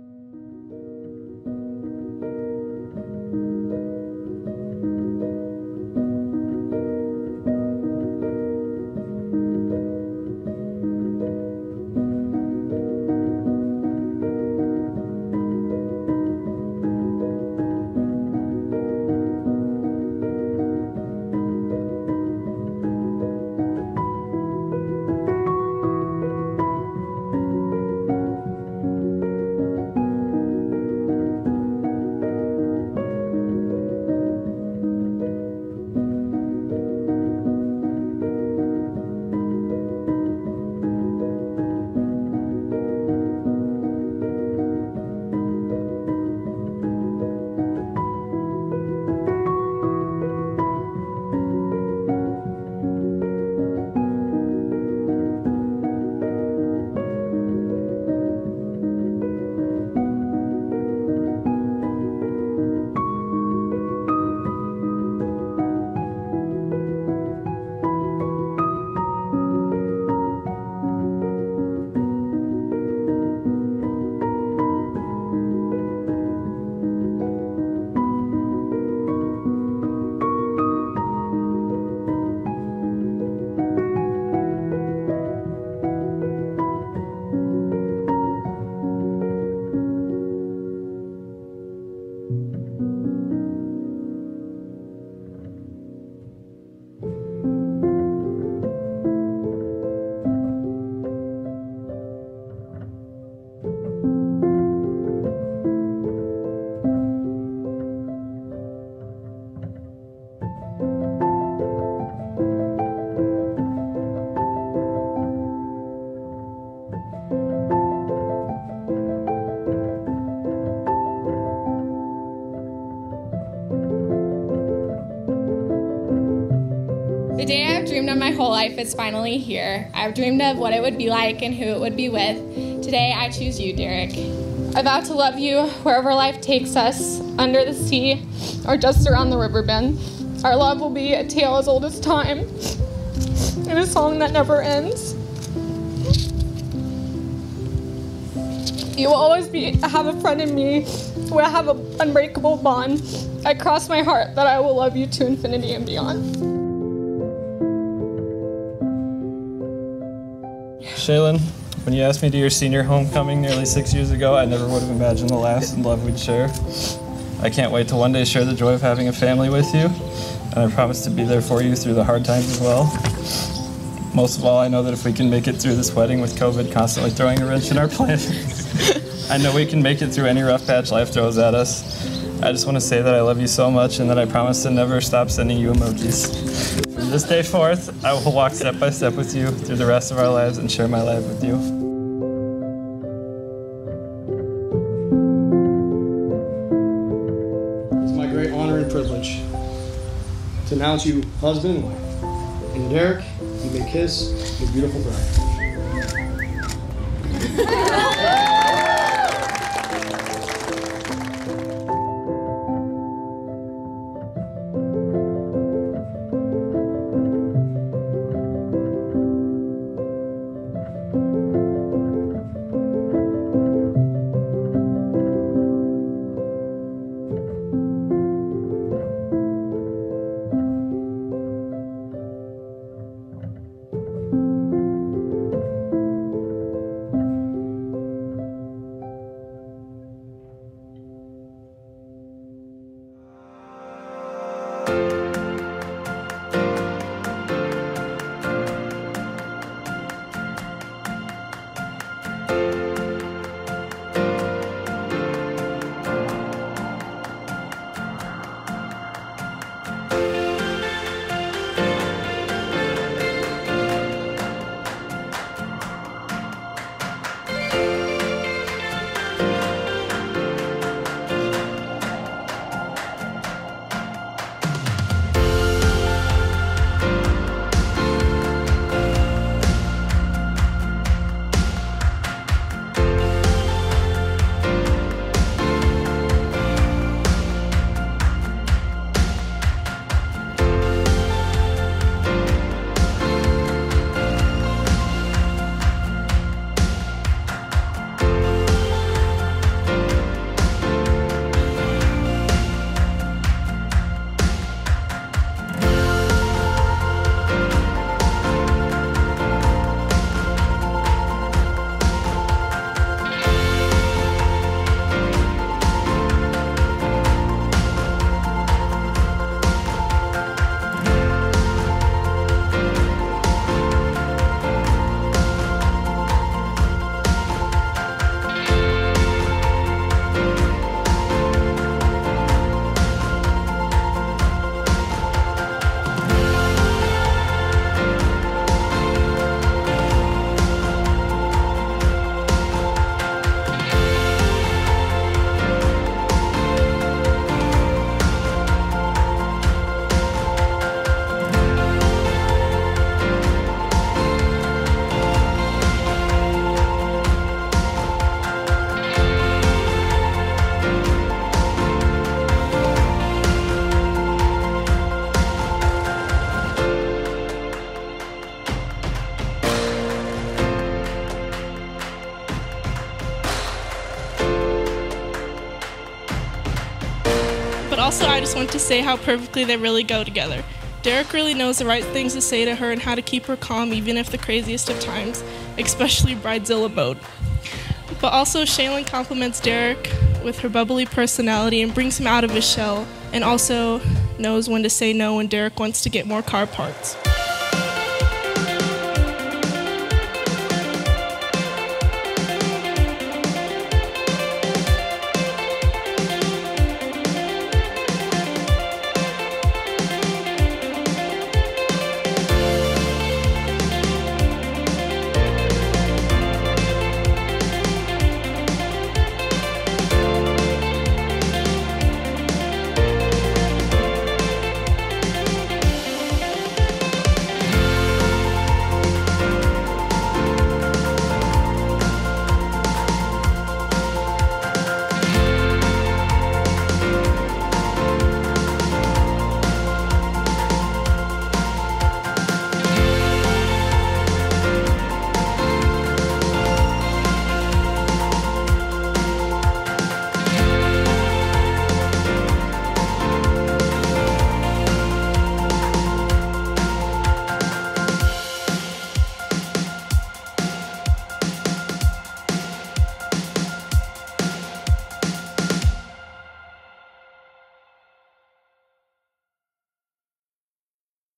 The day I've dreamed of my whole life is finally here. I've dreamed of what it would be like and who it would be with. Today I choose you, Derek. I vow to love you wherever life takes us, under the sea or just around the river bend. Our love will be a tale as old as time and a song that never ends. You will always be have a friend in me. We'll have an unbreakable bond. I cross my heart that I will love you to infinity and beyond. Shaylyn, when you asked me to your senior homecoming nearly six years ago, I never would have imagined the lasting love we'd share. I can't wait to one day share the joy of having a family with you, and I promise to be there for you through the hard times as well. Most of all, I know that if we can make it through this wedding with COVID constantly throwing a wrench in our plans, I know we can make it through any rough patch life throws at us. I just want to say that I love you so much and that I promise to never stop sending you emojis. From this day forth, I will walk step by step with you through the rest of our lives and share my life with you. It's my great honor and privilege to announce you husband and wife. And Derek, you may kiss your beautiful bride. also, I just want to say how perfectly they really go together. Derek really knows the right things to say to her and how to keep her calm even if the craziest of times, especially Bridezilla mode. But also, Shaylyn compliments Derek with her bubbly personality and brings him out of his shell, and also knows when to say no when Derek wants to get more car parts.